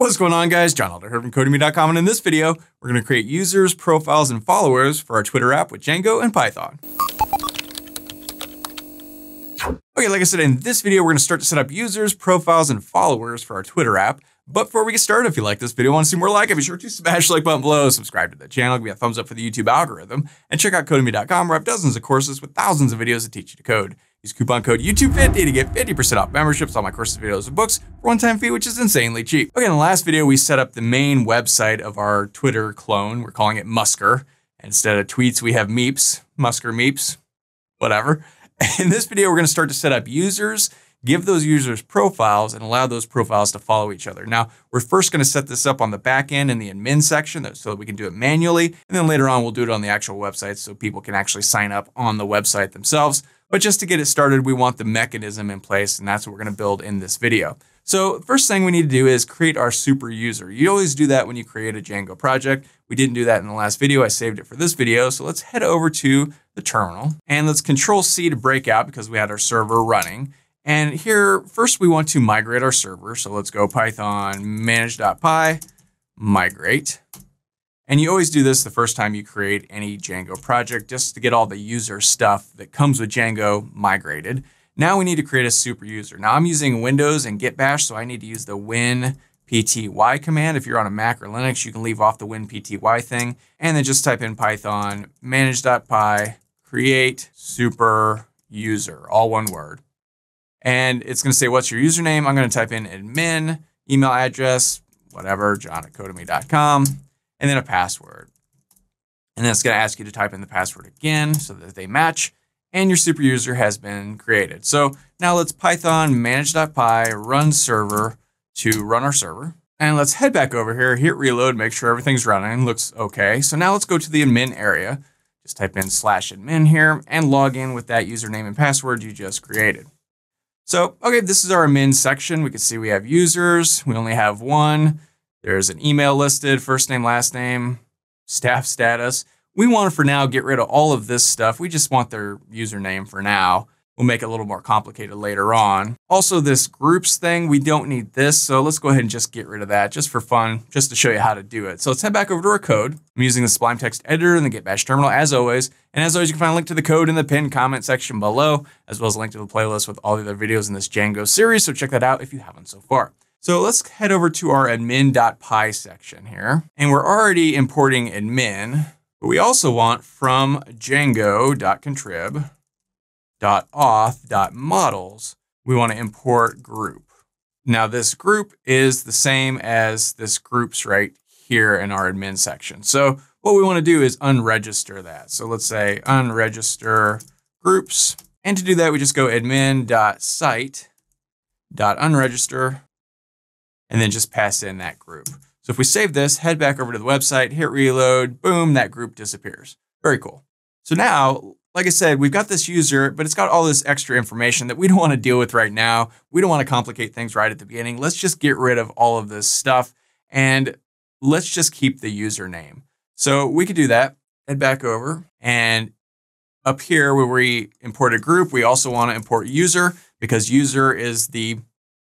What's going on guys? John Elder here from Codemy.com and in this video, we're going to create users, profiles, and followers for our Twitter app with Django and Python. Okay, like I said, in this video, we're going to start to set up users, profiles, and followers for our Twitter app. But before we get started, if you like this video, want to see more like it, be sure to smash the like button below, subscribe to the channel, give me a thumbs up for the YouTube algorithm, and check out Codemy.com where I have dozens of courses with thousands of videos that teach you to code. Use coupon code YouTube50 to get 50% off memberships, all my courses, videos, and books for one-time fee, which is insanely cheap. Okay, in the last video, we set up the main website of our Twitter clone. We're calling it Musker. Instead of tweets, we have Meeps, Musker Meeps, whatever. In this video, we're gonna start to set up users, give those users profiles, and allow those profiles to follow each other. Now, we're first gonna set this up on the back end in the admin section so that we can do it manually. And then later on, we'll do it on the actual website so people can actually sign up on the website themselves. But just to get it started, we want the mechanism in place, and that's what we're gonna build in this video. So first thing we need to do is create our super user. You always do that when you create a Django project. We didn't do that in the last video. I saved it for this video. So let's head over to the terminal and let's control C to break out because we had our server running. And here, first we want to migrate our server. So let's go Python manage.py, migrate. And you always do this the first time you create any Django project just to get all the user stuff that comes with Django migrated. Now we need to create a super user. Now I'm using Windows and Git Bash, so I need to use the winpty command. If you're on a Mac or Linux, you can leave off the winpty thing and then just type in Python manage.py create super user, all one word. And it's going to say, what's your username? I'm going to type in admin, email address, whatever, john at and then a password. And then it's going to ask you to type in the password again so that they match and your super user has been created. So now let's python manage.py run server to run our server. And let's head back over here, hit reload, make sure everything's running, looks okay. So now let's go to the admin area. Just type in slash admin here and log in with that username and password you just created. So, okay, this is our admin section. We can see we have users. We only have one. There's an email listed, first name, last name, staff status. We want to, for now, get rid of all of this stuff. We just want their username for now. We'll make it a little more complicated later on. Also, this groups thing, we don't need this. So let's go ahead and just get rid of that just for fun, just to show you how to do it. So let's head back over to our code. I'm using the Sublime Text Editor and the Git Bash terminal as always. And as always, you can find a link to the code in the pinned comment section below, as well as a link to the playlist with all the other videos in this Django series. So check that out if you haven't so far. So let's head over to our admin.py section here. And we're already importing admin, but we also want from django.contrib.auth.models, we want to import group. Now this group is the same as this groups right here in our admin section. So what we want to do is unregister that. So let's say unregister groups. And to do that, we just go admin.site.unregister and then just pass in that group. So if we save this, head back over to the website, hit reload, boom, that group disappears. Very cool. So now, like I said, we've got this user, but it's got all this extra information that we don't want to deal with right now. We don't want to complicate things right at the beginning. Let's just get rid of all of this stuff and let's just keep the username. So we could do that. Head back over and up here where we import a group, we also want to import user because user is the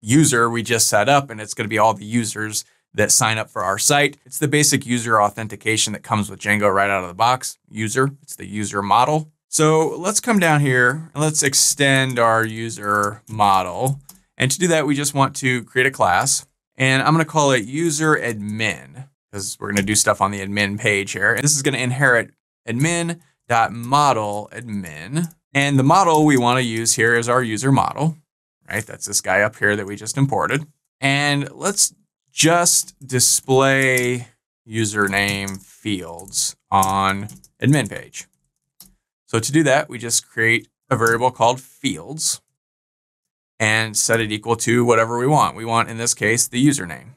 user we just set up, and it's going to be all the users that sign up for our site. It's the basic user authentication that comes with Django right out of the box. User, it's the user model. So let's come down here and let's extend our user model. And to do that, we just want to create a class and I'm going to call it user admin because we're going to do stuff on the admin page here. And this is going to inherit admin.model admin. And the model we want to use here is our user model right? That's this guy up here that we just imported. And let's just display username fields on admin page. So to do that, we just create a variable called fields and set it equal to whatever we want. We want, in this case, the username.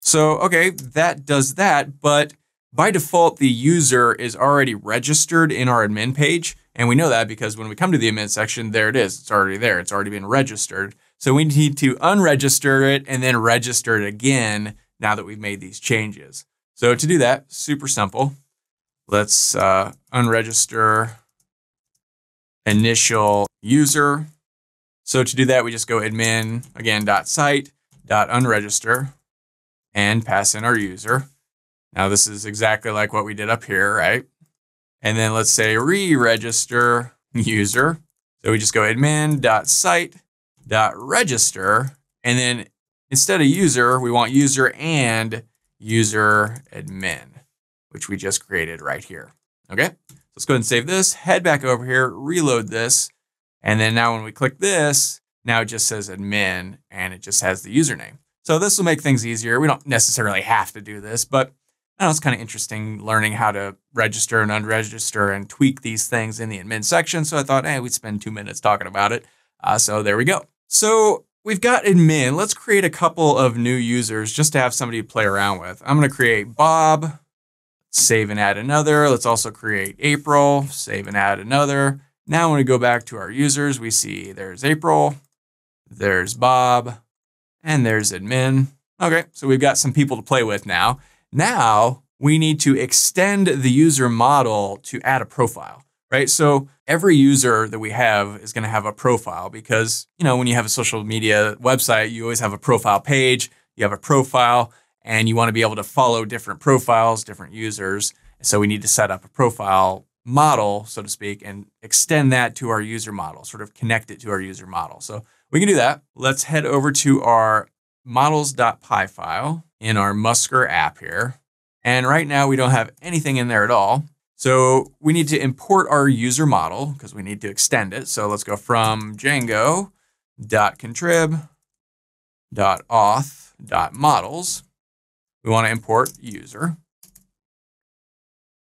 So, okay, that does that, but by default, the user is already registered in our admin page. And we know that because when we come to the admin section, there it is. It's already there. It's already been registered. So we need to unregister it and then register it again now that we've made these changes. So to do that, super simple. Let's uh, unregister initial user. So to do that, we just go admin again dot site dot unregister and pass in our user. Now this is exactly like what we did up here, right? And then let's say re-register user. So we just go admin dot site dot register, and then instead of user, we want user and user admin, which we just created right here. Okay, so let's go ahead and save this, head back over here, reload this, and then now when we click this, now it just says admin and it just has the username. So this will make things easier. We don't necessarily have to do this, but I know it's kind of interesting learning how to register and unregister and tweak these things in the admin section. So I thought, hey, we'd spend two minutes talking about it. Uh, so there we go. So we've got admin. Let's create a couple of new users just to have somebody to play around with. I'm going to create Bob, save and add another. Let's also create April, save and add another. Now when we go back to our users, we see there's April, there's Bob, and there's admin. Okay, so we've got some people to play with now. Now we need to extend the user model to add a profile, right? So every user that we have is going to have a profile because, you know, when you have a social media website, you always have a profile page, you have a profile, and you want to be able to follow different profiles, different users. So we need to set up a profile model, so to speak, and extend that to our user model, sort of connect it to our user model. So we can do that. Let's head over to our models.py file in our Musker app here. And right now we don't have anything in there at all. So we need to import our user model because we need to extend it. So let's go from django.contrib.auth.models. We want to import user.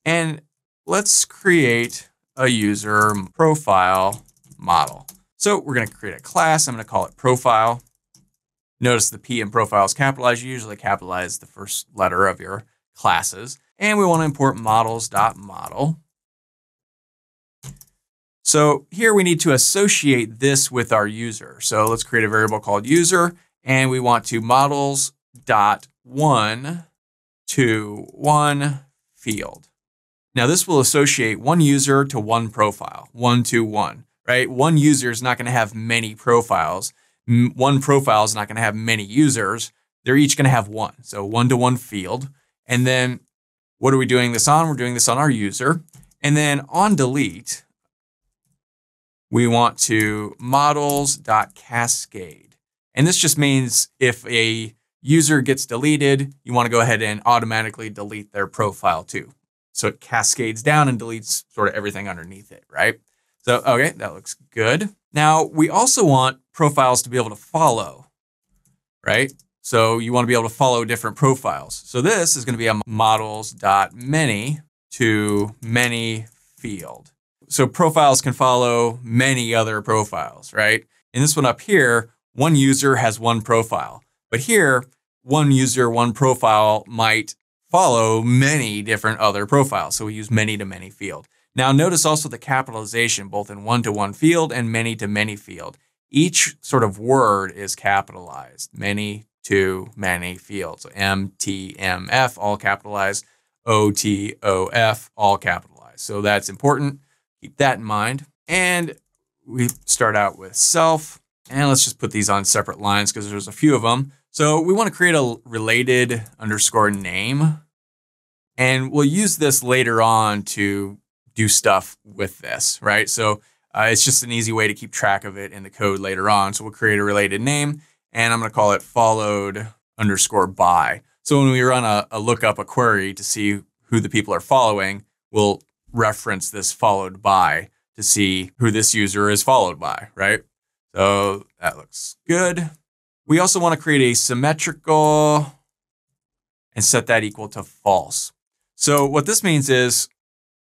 And let's create a user profile model. So we're going to create a class. I'm going to call it profile. Notice the P in profile is capitalized. You usually capitalize the first letter of your classes. And we want to import models.model. So here we need to associate this with our user. So let's create a variable called user, and we want to models.one to one field. Now this will associate one user to one profile, one to one, right? One user is not going to have many profiles one profile is not going to have many users. They're each going to have one. So one to one field. And then what are we doing this on? We're doing this on our user. And then on delete, we want to models.cascade. And this just means if a user gets deleted, you want to go ahead and automatically delete their profile too. So it cascades down and deletes sort of everything underneath it, right? So, okay, that looks good. Now, we also want profiles to be able to follow, right? So you want to be able to follow different profiles. So this is going to be a models.many to many field. So profiles can follow many other profiles, right? In this one up here, one user has one profile. But here, one user, one profile might follow many different other profiles. So we use many to many field. Now notice also the capitalization both in one-to-one field and many-to-many field. Each sort of word is capitalized, many to many fields. So M, T, M, F, all capitalized. O, T, O, F, all capitalized. So that's important. Keep that in mind. And we start out with self. And let's just put these on separate lines because there's a few of them. So we want to create a related underscore name. And we'll use this later on to do stuff with this, right? So uh, it's just an easy way to keep track of it in the code later on. So we'll create a related name and I'm going to call it followed underscore by. So when we run a, a lookup, a query to see who the people are following, we'll reference this followed by to see who this user is followed by, right? So that looks good. We also want to create a symmetrical and set that equal to false. So what this means is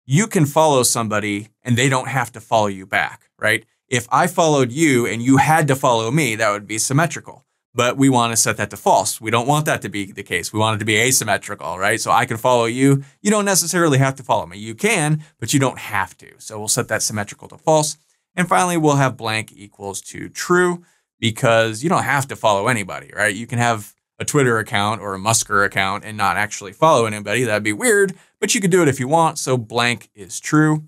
you can follow somebody and they don't have to follow you back, right? If I followed you and you had to follow me, that would be symmetrical. But we want to set that to false. We don't want that to be the case. We want it to be asymmetrical, right? So I can follow you. You don't necessarily have to follow me. You can, but you don't have to. So we'll set that symmetrical to false. And finally, we'll have blank equals to true because you don't have to follow anybody, right? You can have a Twitter account or a Musker account and not actually follow anybody. That'd be weird, but you could do it if you want. So blank is true.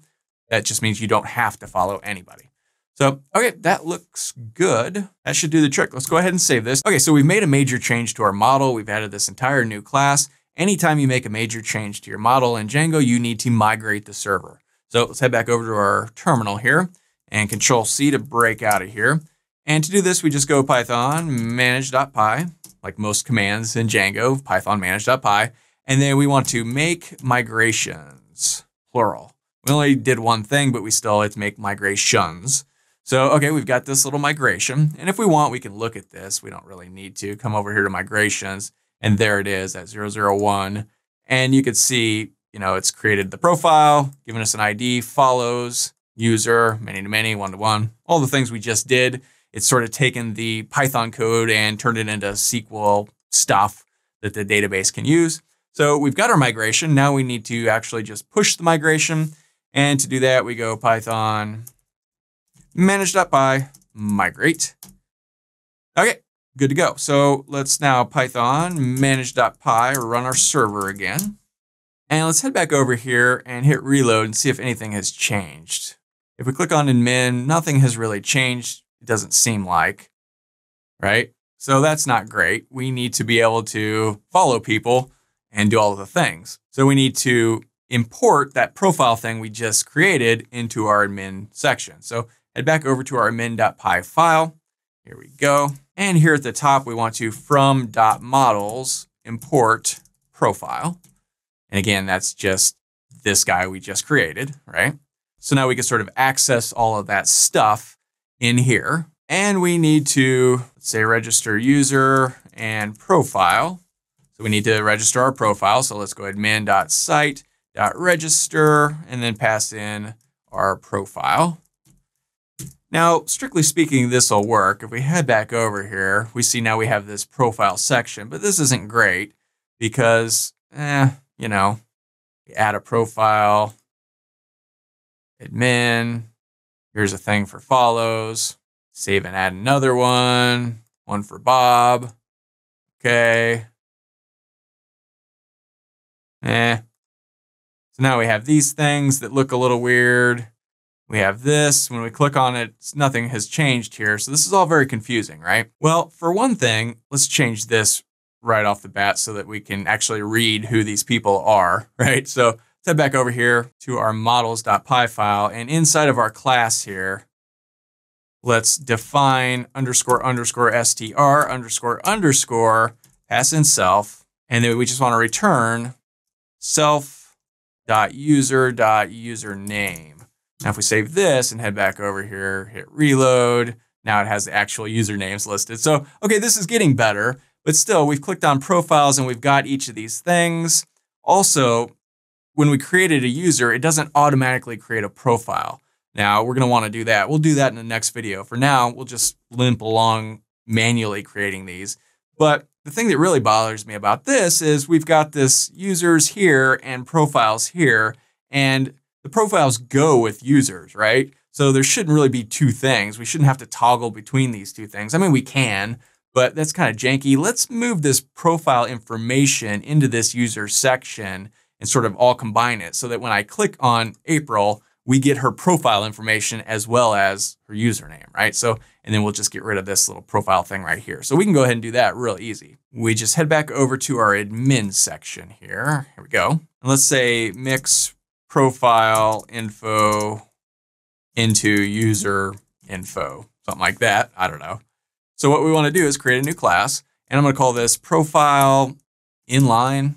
That just means you don't have to follow anybody. So, okay, that looks good. That should do the trick. Let's go ahead and save this. Okay, so we've made a major change to our model. We've added this entire new class. Anytime you make a major change to your model in Django, you need to migrate the server. So let's head back over to our terminal here and control C to break out of here. And to do this, we just go python manage.py, like most commands in Django, python manage.py. And then we want to make migrations, plural. We only did one thing, but we still had to make migrations. So, okay, we've got this little migration. And if we want, we can look at this. We don't really need to come over here to migrations. And there it is at 001. And you could see, you know, it's created the profile, given us an ID, follows, user, many to many, one to one, all the things we just did. It's sort of taken the Python code and turned it into SQL stuff that the database can use. So we've got our migration. Now we need to actually just push the migration. And to do that, we go Python manage.py migrate. Okay, good to go. So let's now Python manage.py run our server again. And let's head back over here and hit reload and see if anything has changed. If we click on admin, nothing has really changed. It doesn't seem like, right? So that's not great. We need to be able to follow people and do all of the things. So we need to import that profile thing we just created into our admin section. So head back over to our admin.py file. Here we go. And here at the top, we want to from.models import profile. And again, that's just this guy we just created, right? So now we can sort of access all of that stuff in here. And we need to say register user and profile. So we need to register our profile. So let's go admin.site.register and then pass in our profile. Now, strictly speaking, this will work. If we head back over here, we see now we have this profile section, but this isn't great because, eh, you know, we add a profile, admin, here's a thing for follows, save and add another one, one for Bob. Okay. Eh. So now we have these things that look a little weird. We have this. When we click on it, nothing has changed here. So this is all very confusing, right? Well, for one thing, let's change this right off the bat so that we can actually read who these people are, right? So head back over here to our models.py file. And inside of our class here, let's define underscore underscore str underscore underscore pass in self. And then we just want to return self.user.username. Now, if we save this and head back over here, hit reload, now it has the actual usernames listed. So, okay, this is getting better, but still, we've clicked on profiles and we've got each of these things. Also, when we created a user, it doesn't automatically create a profile. Now, we're going to want to do that. We'll do that in the next video. For now, we'll just limp along manually creating these. But the thing that really bothers me about this is we've got this users here and profiles here, and the profiles go with users, right? So there shouldn't really be two things. We shouldn't have to toggle between these two things. I mean, we can, but that's kind of janky. Let's move this profile information into this user section and sort of all combine it so that when I click on April, we get her profile information as well as her username, right? So, and then we'll just get rid of this little profile thing right here. So we can go ahead and do that real easy. We just head back over to our admin section here. Here we go. And let's say mix profile info into user info, something like that. I don't know. So what we want to do is create a new class, and I'm going to call this profile inline,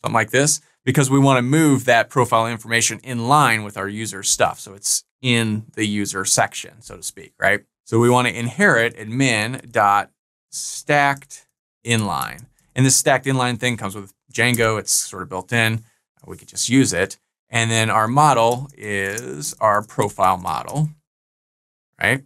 something like this, because we want to move that profile information in line with our user stuff. So it's in the user section, so to speak, right? So we want to inherit admin dot stacked inline. And this stacked inline thing comes with Django. It's sort of built in. We could just use it. And then our model is our profile model, right?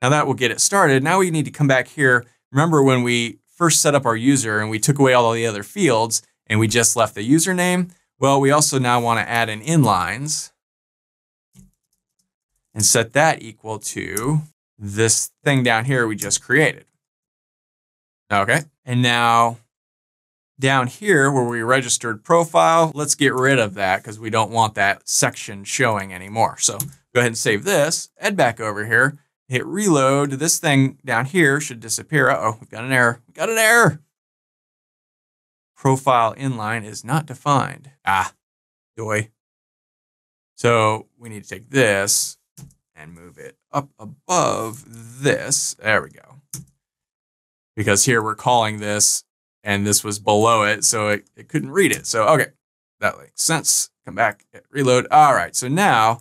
Now that will get it started. Now we need to come back here. Remember when we first set up our user and we took away all the other fields and we just left the username? Well, we also now want to add an inlines and set that equal to this thing down here we just created. Okay, and now down here where we registered profile, let's get rid of that because we don't want that section showing anymore. So Go ahead and save this, head back over here, hit reload. This thing down here should disappear. Uh oh we've got an error. we've got an error. Profile inline is not defined. Ah, joy. So we need to take this and move it up above this. There we go. Because here we're calling this and this was below it, so it, it couldn't read it. So, okay, that makes sense. Come back, reload. All right, so now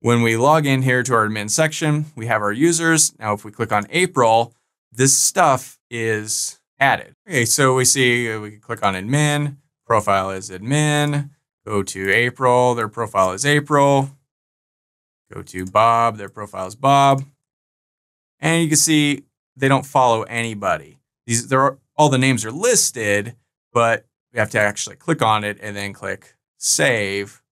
when we log in here to our admin section, we have our users. Now, if we click on April, this stuff is added. Okay, so we see uh, we can click on admin, profile is admin, go to April, their profile is April, go to Bob, their profile is Bob. And you can see they don't follow anybody. These there are all the names are listed, but we have to actually click on it and then click save.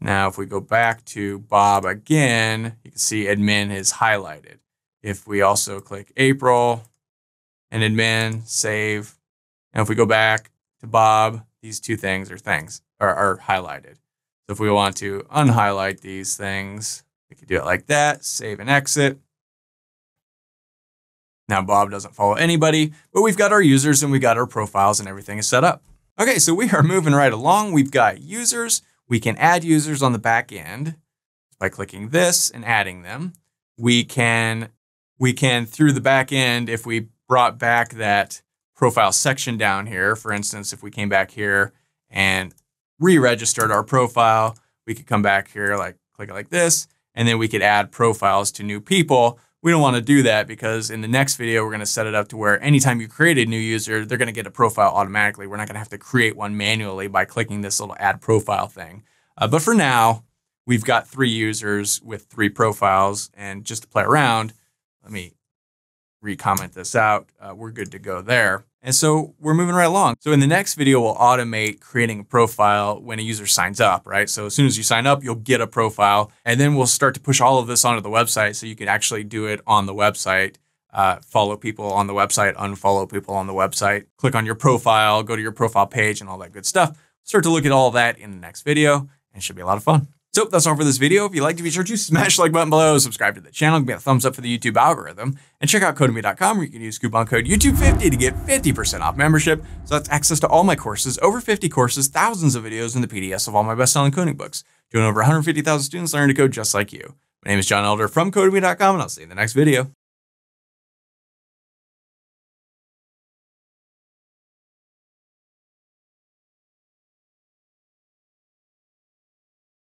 Now, if we go back to Bob again, you can see admin is highlighted. If we also click April and admin, save. And if we go back to Bob, these two things are things are, are highlighted. So if we want to unhighlight these things, we could do it like that, save and exit. Now Bob doesn't follow anybody, but we've got our users and we got our profiles and everything is set up. Okay, so we are moving right along. We've got users. We can add users on the back end by clicking this and adding them. We can, we can through the back end, if we brought back that profile section down here, for instance, if we came back here and re-registered our profile, we could come back here, like click it like this, and then we could add profiles to new people. We don't want to do that because in the next video, we're going to set it up to where anytime you create a new user, they're going to get a profile automatically. We're not going to have to create one manually by clicking this little add profile thing. Uh, but for now, we've got three users with three profiles. And just to play around, let me re-comment this out. Uh, we're good to go there. And so we're moving right along. So in the next video, we'll automate creating a profile when a user signs up, right? So as soon as you sign up, you'll get a profile and then we'll start to push all of this onto the website so you can actually do it on the website. Uh, follow people on the website, unfollow people on the website, click on your profile, go to your profile page and all that good stuff. Start to look at all that in the next video and it should be a lot of fun. So that's all for this video. If you liked it, be sure to smash the like button below, subscribe to the channel, give me a thumbs up for the YouTube algorithm, and check out Codemy.com where you can use coupon code YouTube50 to get 50% off membership. So that's access to all my courses, over 50 courses, thousands of videos, and the PDFs of all my best-selling coding books. Doing over 150,000 students learning to code just like you. My name is John Elder from Codemy.com, and I'll see you in the next video.